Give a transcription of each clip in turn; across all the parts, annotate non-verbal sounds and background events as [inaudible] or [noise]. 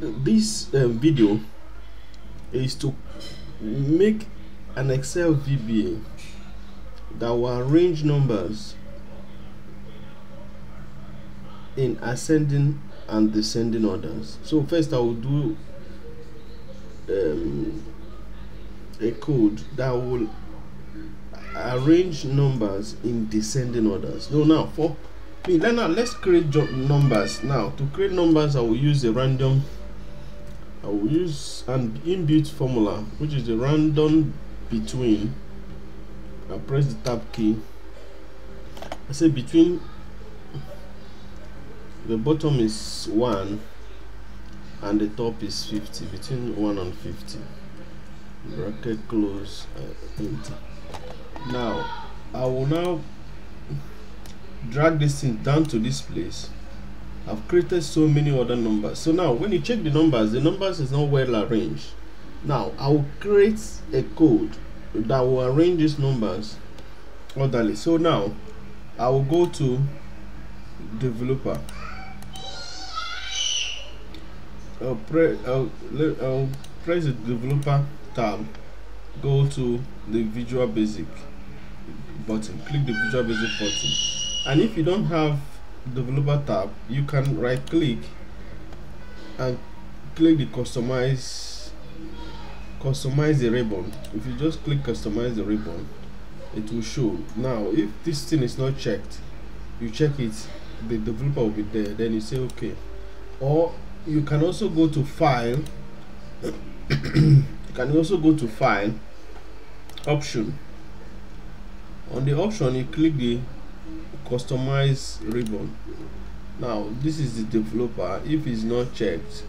this um, video is to make an excel vba that will arrange numbers in ascending and descending orders. So first i will do um, a code that will arrange numbers in descending orders. So now for me now let's create numbers. Now to create numbers i will use a random i will use an inbuilt formula which is a random between i press the tab key. I say between the bottom is 1 and the top is 50 between 1 and 50 bracket close uh, enter now i will now drag this thing down to this place i've created so many other numbers. So now when you check the numbers the numbers is not well arranged. Now i will create a code that will arrange these numbers orderly. So now i will go to developer. I'll, pre I'll, I'll press the developer tab go to the visual basic button. Click the visual basic button. And if you don't have developer tab you can right click and click the customize customize the ribbon. If you just click customize the ribbon it will show. Now if this thing is not checked you check it the developer will be there. Then you say okay. Or you can also go to file. [coughs] You can also go to file option. On the option you click the customize ribbon. Now this is the developer. If it's not checked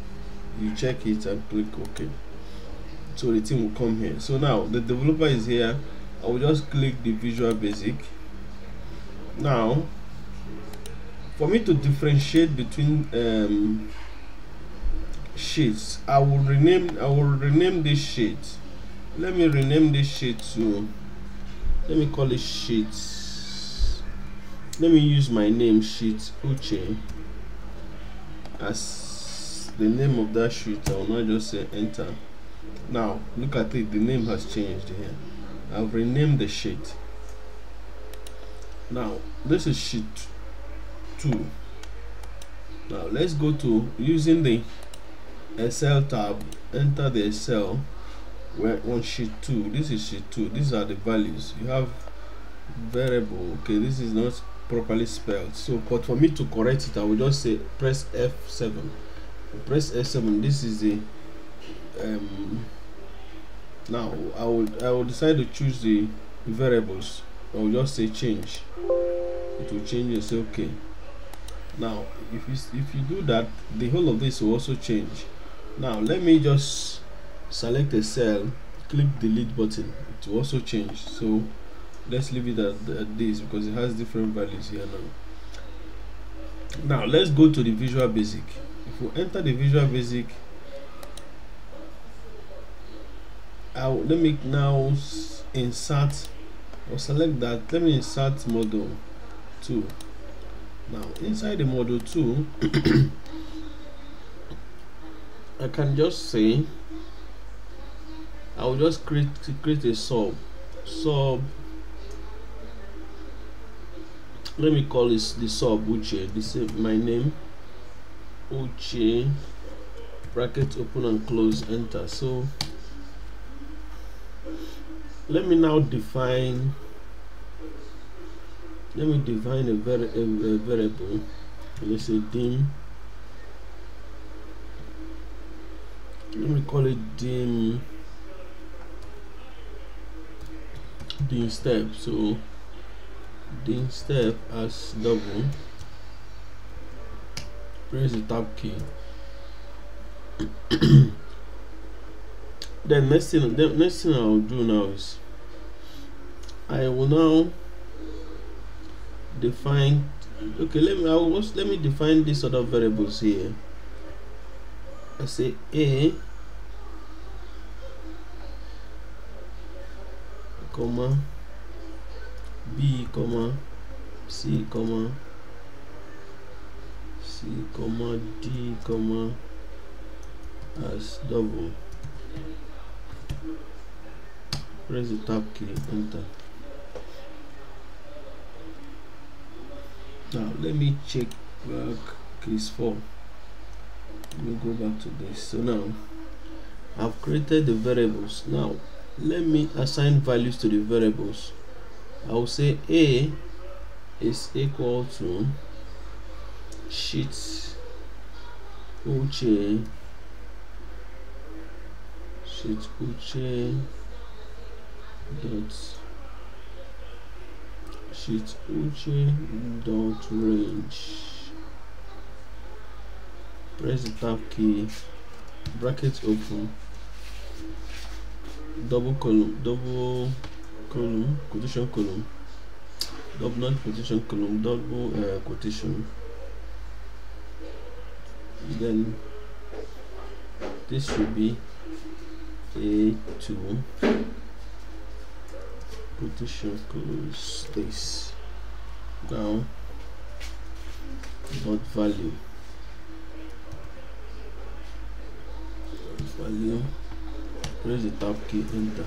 you check it and click ok so the thing will come here. So now the developer is here. I will just click the visual basic. Now for me to differentiate between um, sheets i will rename i will rename this sheet. Let me rename this sheet to let me call it sheets let me use my name sheet uche. As the name of that sheet i will now just say enter. Now look at it the name has changed here. I've renamed the sheet now this is sheet 2 now let's go to using the excel tab. Enter the excel. Where on sheet 2 this is sheet 2 these are the values. You have variable. Okay this is not properly spelled. So but for me to correct it i will just say press f7 press f7 this is the um now i will i will decide to choose the variables. I will just say change. It will change and say okay. Now if you if you do that the whole of this will also change. Now let me just select a cell click delete button. It will also change. So let's leave it at, at this because it has different values here now. Now let's go to the visual basic. If we enter the visual basic I'll, let me now insert or select that let me insert model 2 now inside the model 2 [coughs] I can just say I will just create create a sub sub let me call this the sub Uche. This is my name Uche bracket open and close enter. So let me now define let me define a, vari a, a variable. Let's say dim. Let me call it dim dim step. So dim step as double. Press the tab key. [coughs] Then next thing the next thing I'll do now is I will now define okay let me I will let me define these other variables here. I say a comma b comma c comma c comma d comma as double. Press the tab key enter. Now let me check back case 4 let me go back to this. So now I've created the variables. Now let me assign values to the variables I will say a is equal to sheet uche sheet uche dot sheet uche dot range. Press the tab key bracket open double column double column quotation column double not quotation column double uh, quotation. Then this should be a2 quotation close this now dot value. Value. Press the tab key? Enter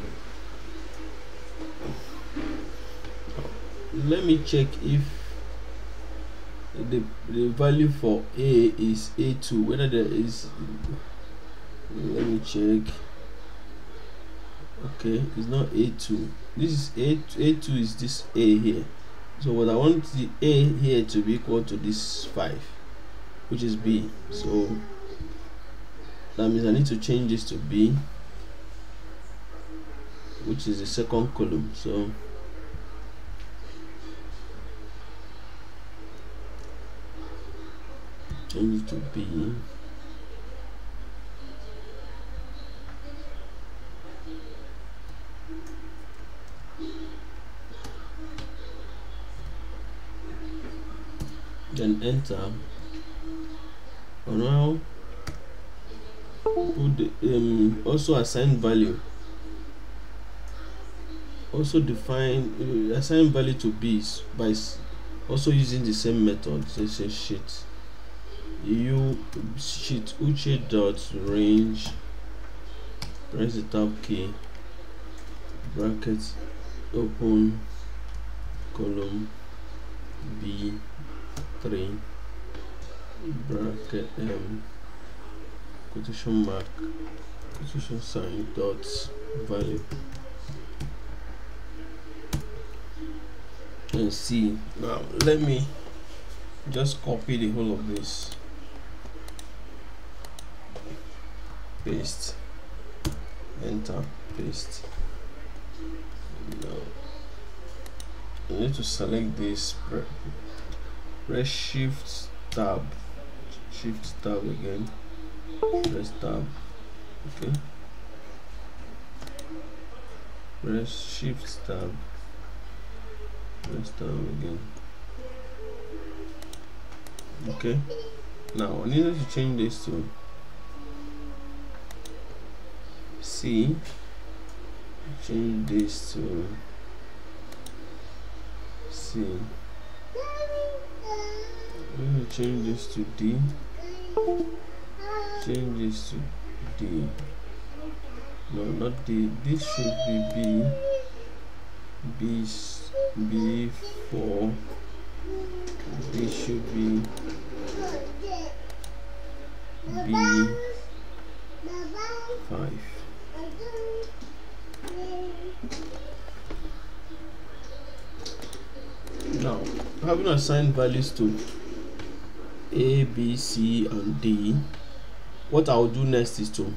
let me check if the the value for a is a2 whether there is let me check. Okay it's not a2 this is a a2 is this a here. So what i want the a here to be equal to this 5 which is b. So that means i need to change this to b which is the second column so. Change it to b then enter. Or now put um, also assign value also define uh, assign value to b's by also using the same method so say sheet you sheet uche dot range press the tab key bracket open column b 3 bracket m quotation mark quotation sign dot value and see. Now let me just copy the whole of this. Paste. Enter paste. Now I need to select this press shift tab. Shift tab again. Press tab. Okay. Press shift tab press tab again. Okay. Now I need to change this to C. Change this to C. I'm to change this to D. Change this to D. No not D. This should be B. B B4 this should be B5 now having assigned values to a b c and d? What i'll do next is to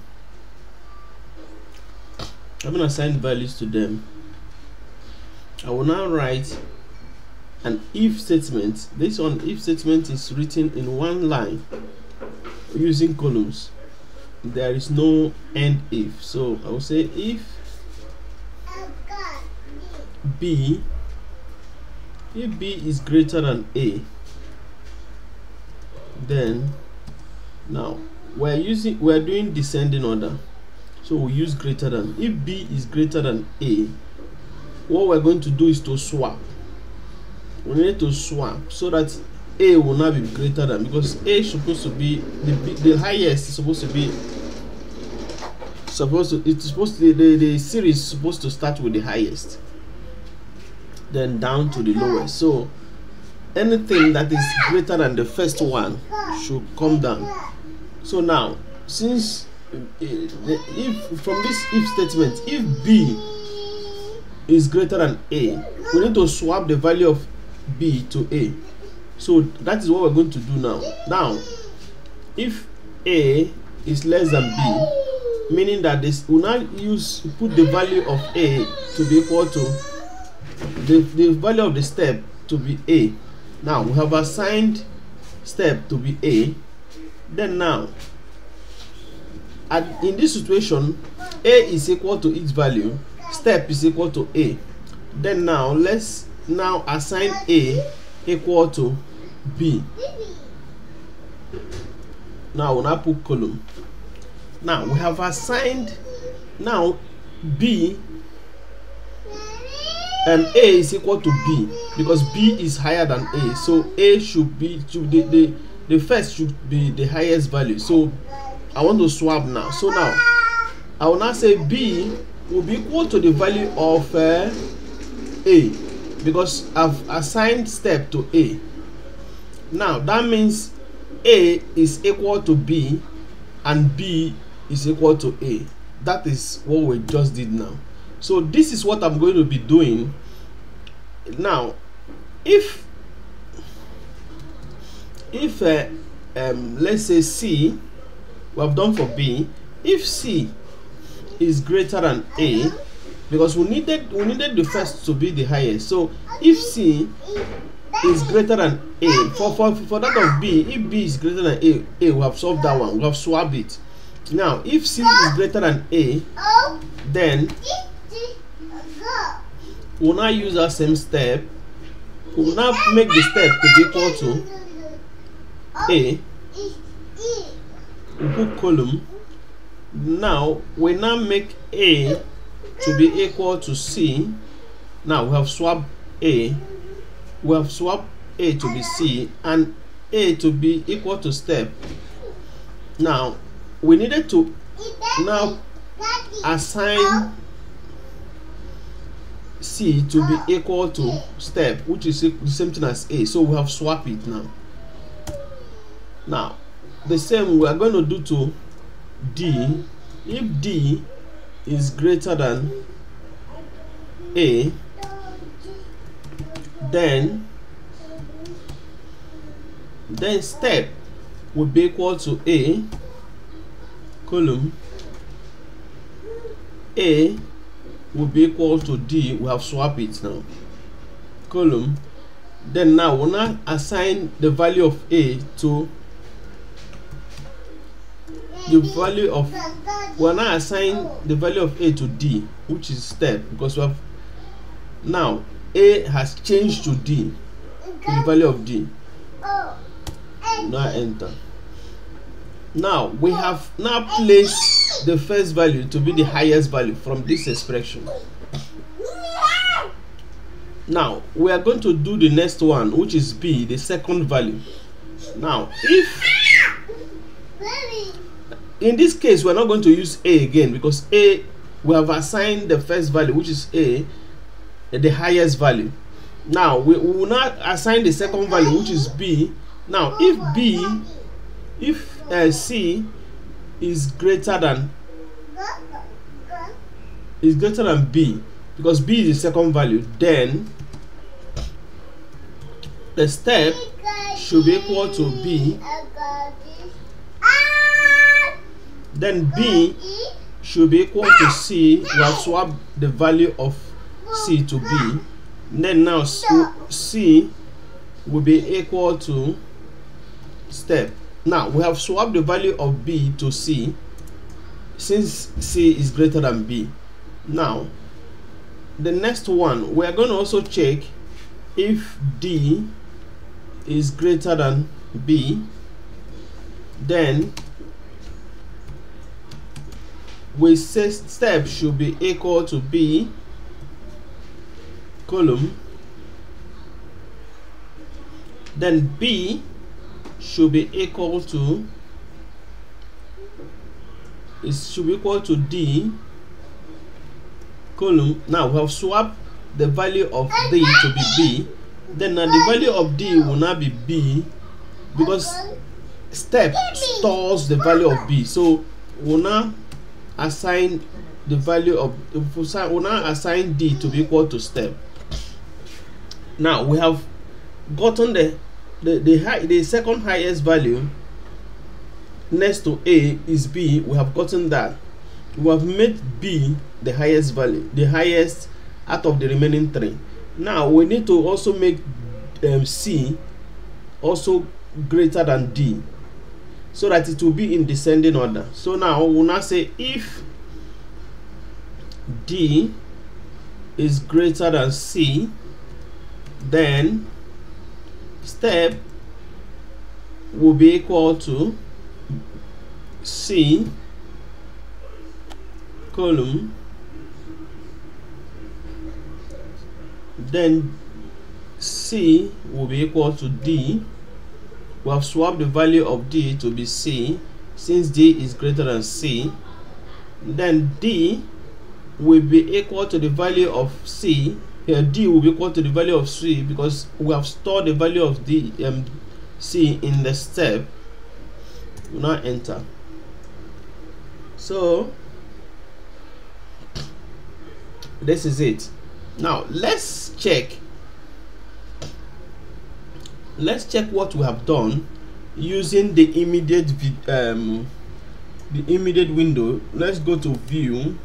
having assigned values to them i will now write an if statement. This one if statement is written in one line using columns. There is no end if. So i will say if b if b is greater than a then now we're using we're doing descending order. So we use greater than if b is greater than a what we're going to do is to swap. We need to swap so that a will not be greater than because a is supposed to be the, the highest is supposed to be supposed to it's supposed to the, the series is supposed to start with the highest then down to the lowest. So anything that is greater than the first one should come down. So now since uh, if from this if statement if b is greater than a. We need to swap the value of b to a. So that is what we're going to do now. Now if a is less than b meaning that this will now use put the value of a to be equal to the, the value of the step to be a. Now we have assigned step to be a. Then now at, in this situation a is equal to its value step is equal to a. Then now let's now assign a equal to b. Now we'll now put column now we have assigned now b and a is equal to b because b is higher than a so a should be should the, the the first should be the highest value. So i want to swap now. So now i will now say b will be equal to the value of uh, a because i've assigned step to a. Now that means a is equal to b and b is equal to a. That is what we just did now. So this is what i'm going to be doing. Now if if uh, um, let's say c we have done for b. If c is greater than a because we needed we needed the first to be the highest. So if c is greater than a for for for that of b if b is greater than a a we have solved that one. We have swapped it. Now if c is greater than a then we'll now use that same step. We'll now make the step to be equal to a we put column now we now make a to be equal to c. Now we have swapped a. We have swapped a to be c and a to be equal to step. Now we needed to now assign c to be equal to step which is the same thing as a. So we have swapped it now. Now the same we are going to do to d if d is greater than a then then step would be equal to a column a will be equal to d. We have swapped it now. Column. Then now we'll now assign the value of a to the value of we are now assign the value of a to d which is step because we have now a has changed to d to the value of d. Now enter. Now we have now placed the first value to be the highest value from this expression. Now we are going to do the next one which is b the second value. Now if in this case we're not going to use a again because a we have assigned the first value which is a the highest value. Now we, we will not assign the second value which is b. Now if b if uh, c is greater than is greater than b because b is the second value then the step should be equal to b then b should be equal to c we have swapped the value of c to b. Then now c will be equal to step. Now we have swapped the value of b to c since c is greater than b. Now the next one we are going to also check if d is greater than b. Then say step should be equal to b column. Then b should be equal to is should be equal to d column. Now we have swapped the value of d to be b. Then now the value of d will now be b because step stores the value of b. So we'll now assign the value of we'll now assign d to be equal to step. Now we have gotten the the the, high, the second highest value next to a is b. We have gotten that. We have made b the highest value the highest out of the remaining three. Now we need to also make um, c also greater than d so that it will be in descending order. So now we'll now say if d is greater than c then step will be equal to c column then c will be equal to d we have swapped the value of d to be c. Since d is greater than c then d will be equal to the value of c. Here d will be equal to the value of c because we have stored the value of d um, c in the step. We now enter. So this is it. Now let's check let's check what we have done using the immediate um, the immediate window. Let's go to view.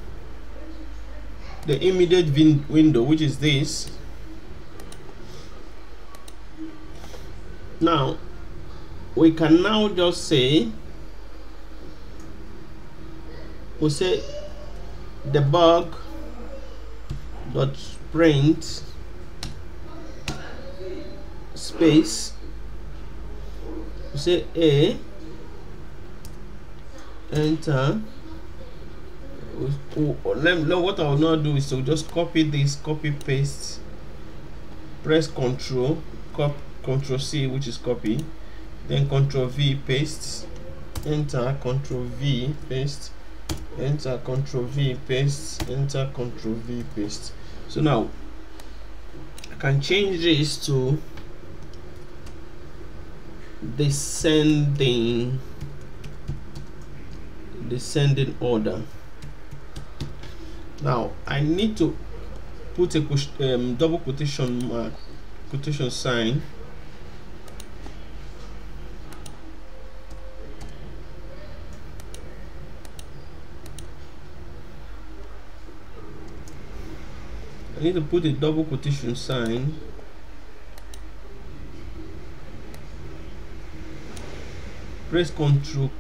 The immediate window which is this. Now we can now just say we say debug dot print space we say a enter oh, oh, Let me, what I will now do is to just copy this copy paste press ctrl cop ctrl c which is copy then ctrl v paste enter ctrl v paste enter ctrl v paste enter ctrl v paste. So now I can change this to descending descending order. Now I need to put a um, double quotation mark quotation sign. I need to put a double quotation sign press ctrl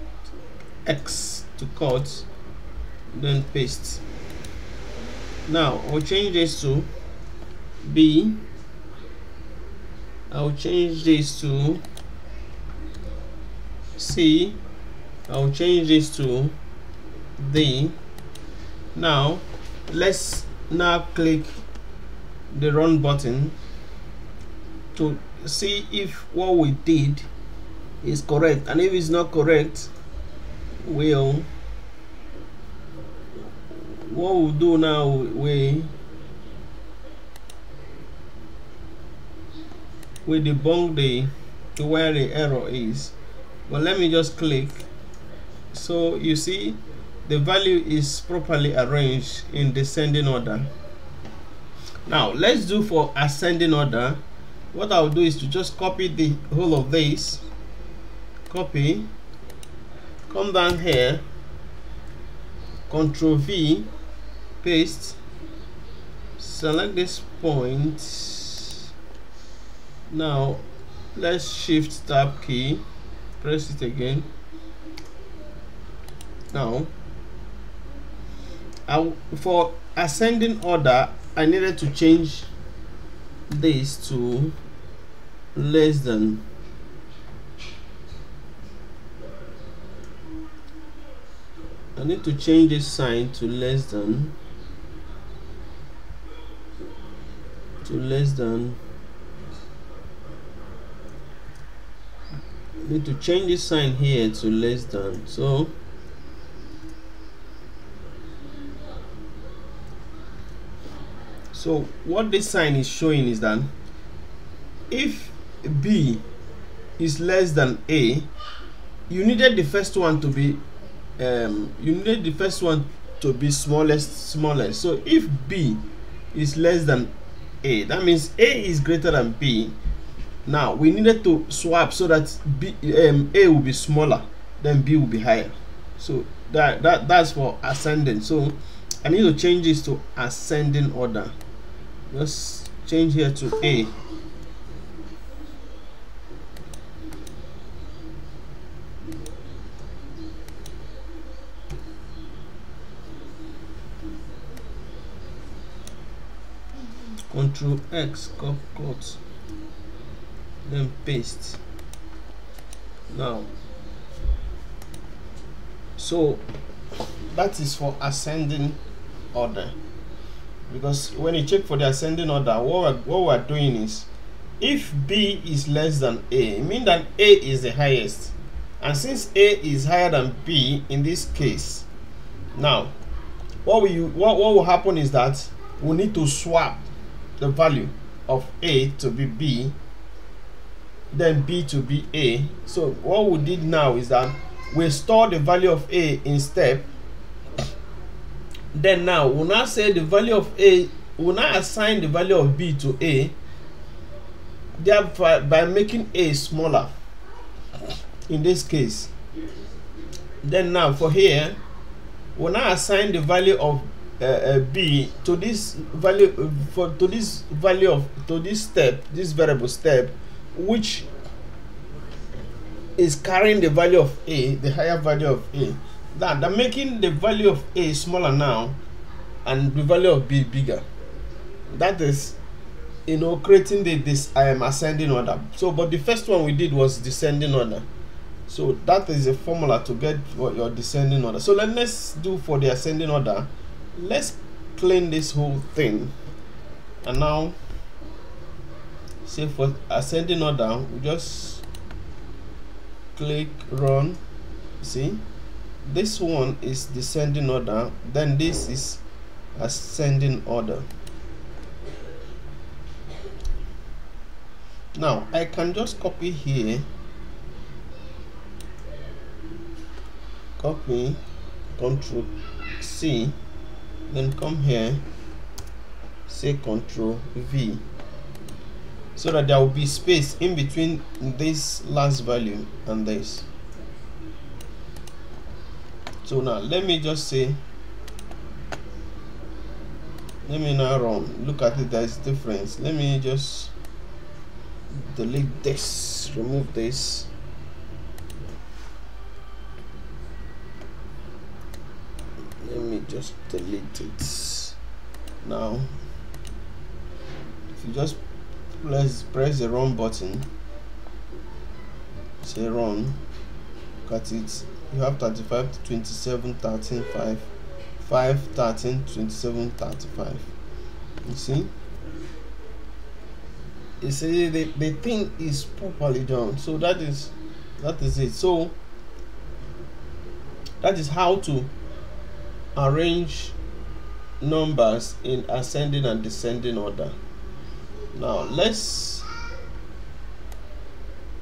X to cut then paste. Now I'll change this to B. I'll change this to C. I'll change this to D. Now let's now click the run button to see if what we did is correct. And if it's not correct we'll what we'll do now we we debunk the to where the error is. But let me just click. So you see the value is properly arranged in descending order. Now let's do for ascending order. What I'll do is to just copy the whole of this copy. Come down here. Control V. Paste. Select this point. Now let's shift tab key. Press it again. Now I, for ascending order I needed to change this to less than I need to change this sign to less than to less than I need to change this sign here to less than. So so what this sign is showing is that if b is less than a you needed the first one to be um, you needed the first one to be smallest smallest. So if b is less than a that means a is greater than b. Now we needed to swap so that b um, a will be smaller then b will be higher. So that that that's for ascending. So i need to change this to ascending order. Just change here to a Control X, cut, then paste. Now, so that is for ascending order because when you check for the ascending order what we're, what we're doing is if b is less than a it means that a is the highest and since a is higher than b in this case now what will you what, what will happen is that we need to swap the value of a to be b then b to be a. So what we did now is that we store the value of a in step. Then now we'll now say the value of a we'll now assign the value of b to a thereby by making a smaller in this case. Then now for here we'll now assign the value of uh, uh, b to this value uh, for to this value of to this step this variable step which is carrying the value of a the higher value of a that they're making the value of a smaller now and the value of b bigger. That is you know creating the this i am ascending order. So but the first one we did was descending order. So that is a formula to get what your descending order. So let's do for the ascending order let's clean this whole thing. And now say for ascending order we just click run see? This one is descending order then this is ascending order. Now I can just copy here. Copy control C then come here. Say control V. So that there will be space in between this last value and this. So now let me just say let me now run. Look at it there's difference. Let me just delete this remove this let me just delete it now. If you just let's press the run button say run cut it you have 35 to 27 13 5 5 13 27 35 you see? You see the, the thing is properly done. So that is that is it. So that is how to arrange numbers in ascending and descending order. Now let's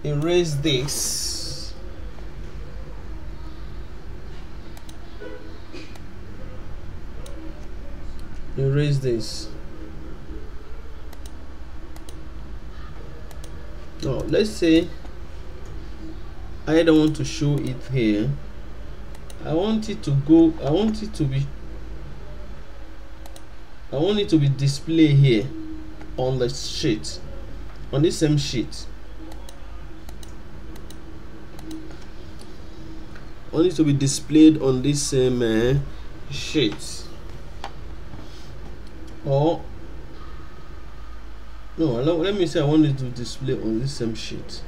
erase this. Erase this. Now let's say I don't want to show it here I want it to go I want it to be I want it to be displayed here on the sheet on the same sheet. Only to be displayed on this same uh, sheet. Or no let me say I want it to display on the same sheet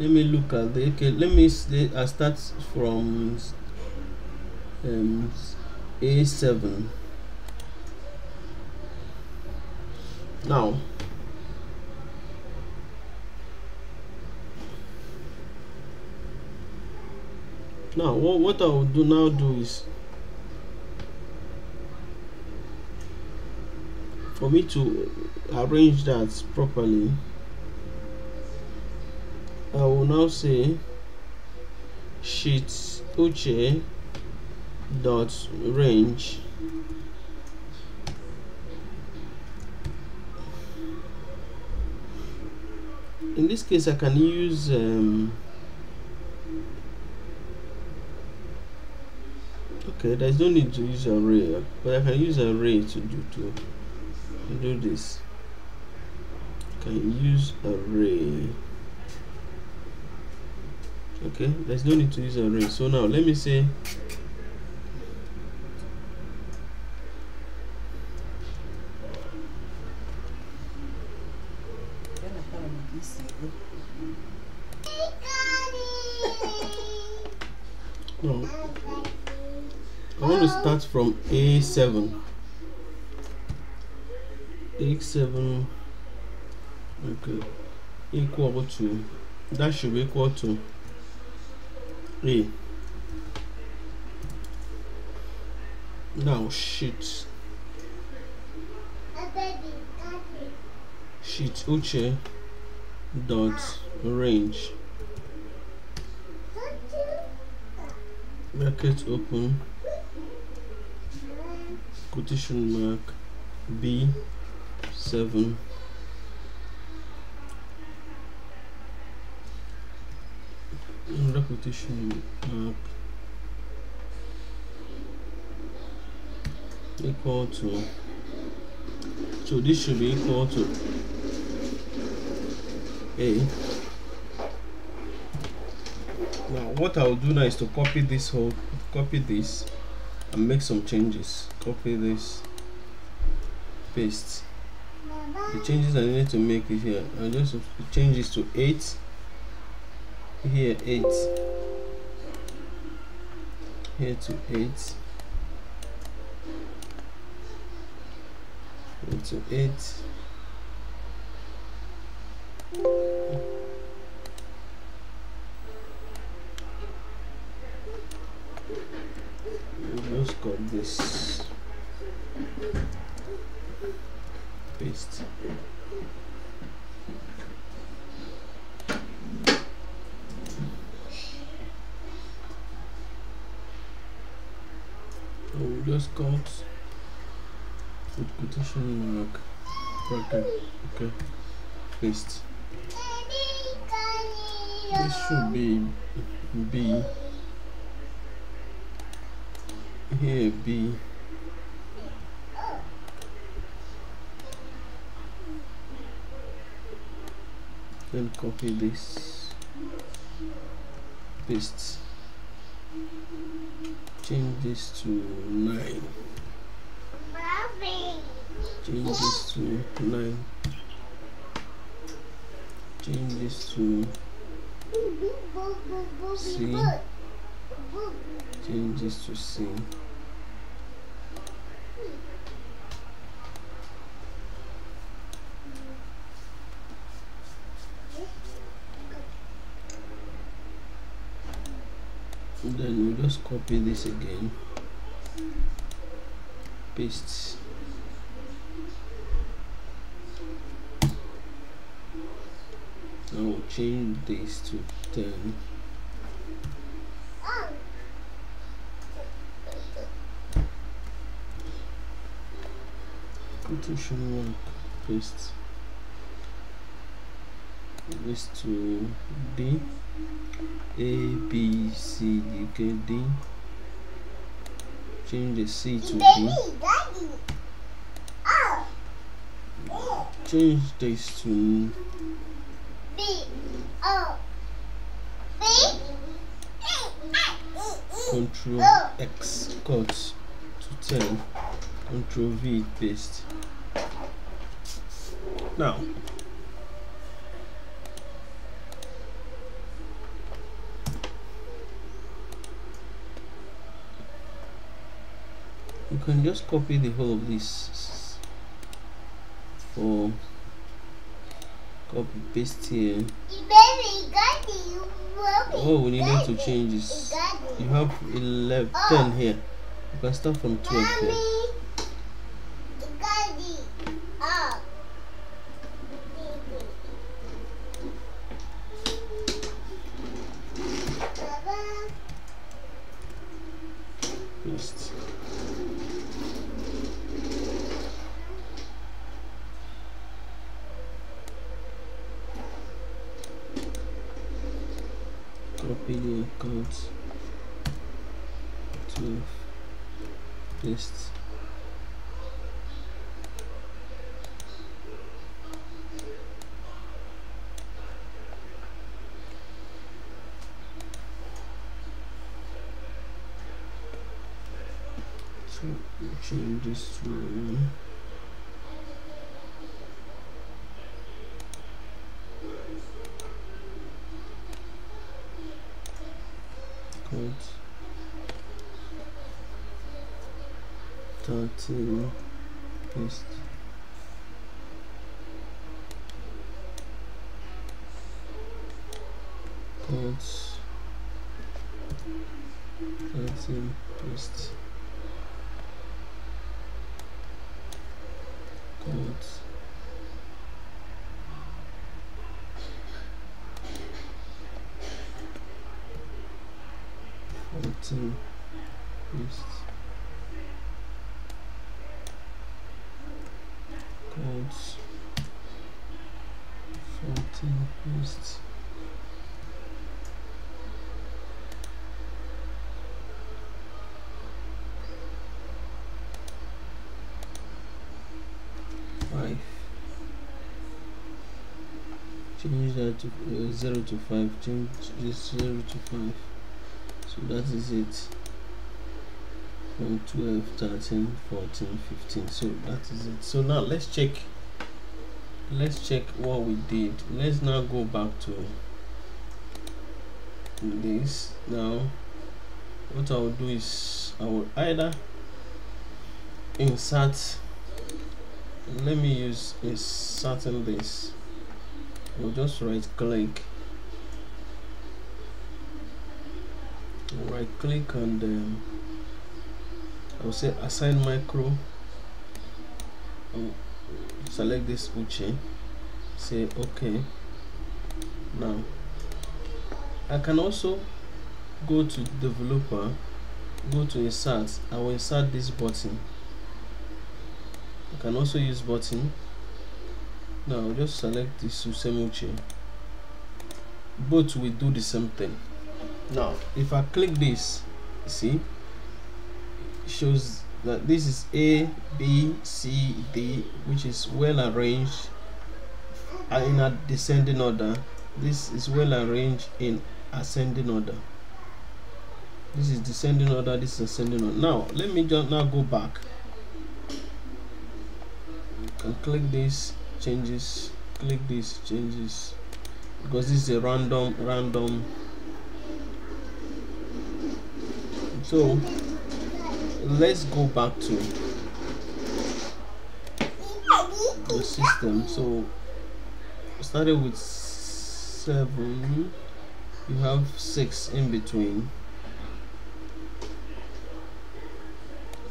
let me look at the okay let me say I start from um, a7 now now what, what I will do now do is for me to arrange that properly I will now say sheets uche dot range. In this case I can use um, okay there's no need to use array but I can use array to do to, to do this. Can use array okay there's no need to use array so now let me say no. I want to start from A7 A7 okay equal to that should be equal to A now shit. sheet uche. Dot range. Bracket open. Quotation mark b7 another quotation mark equal to. So this should be equal to a. Now what I'll do now is to copy this whole copy this and make some changes. Copy this paste. The changes I need to make is here. I just change this to 8 here 8 here to 8 here to 8 We just got this. Paste I will just cut with quotation mark. Okay, okay. Paste. This should be B. Here B. Then copy this. Paste change this to 9 change this to 9 change this to C. change this to C then we just copy this again. Paste now we'll change this to 10 quotation mark paste this to D. A B C okay D. Change the C to D. Change this to control X cut to 10 control V paste. Now you can just copy the whole of this for copy paste here. Oh we needed to change this. You have 11 10 here. You can start from 12 here paste copy the account to paste so change this to code thirteen paste codes thirteen paste 14 posts. Five. Change that to uh, zero to five. Change this zero to five. So that is it. From 12, 13, 14, 15. So that is it. So now let's check let's check what we did. Let's now go back to this. Now what I will do is I will either insert let me use certain this. We'll just right click. Right click on the um, I'll say assign macro I'll select this uche say okay now I can also go to developer go to insert I will insert this button. I can also use button. Now just select this Usemuche both will do the same thing. Now if I click this see shows that this is A B C D which is well arranged uh, in a descending order. This is well arranged in ascending order. This is descending order this is ascending order. Now let me just now go back and click this changes click this changes because this is a random random. So let's go back to the system. So started with seven. You have six in between.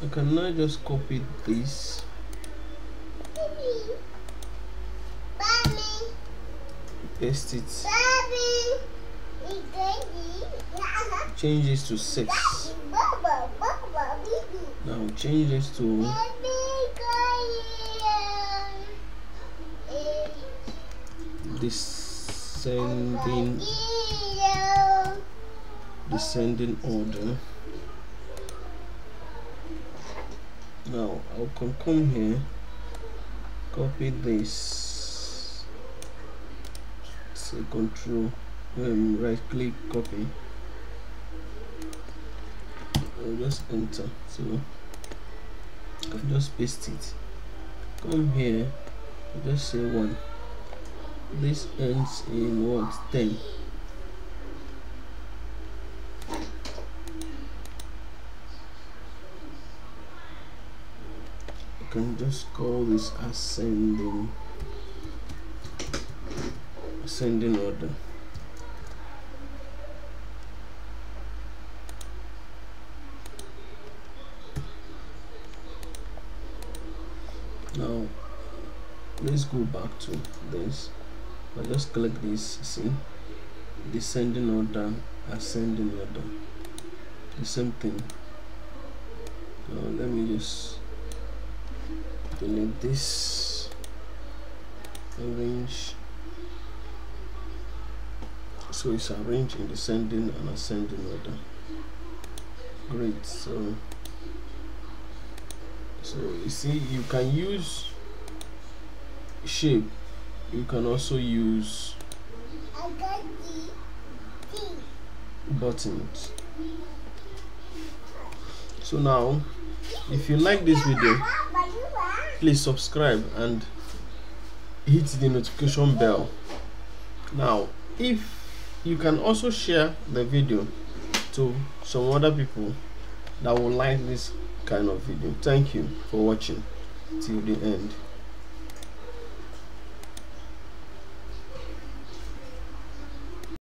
I can now just copy this. Paste it. Change this to six now change this to descending descending order. Now I can come here copy this say control um, right click copy I'll just enter so I can just paste it. Come here I'll just say one. This ends in what 10 I can just call this ascending ascending order go back to this. I just click this see? Descending order ascending order. The same thing. Now let me just delete this arrange. So it's arranged in descending and ascending order. Great so so you see you can use shape. You can also use buttons. So now if you like this video please subscribe and hit the notification bell. Now if you can also share the video to some other people that will like this kind of video. Thank you for watching. Till the end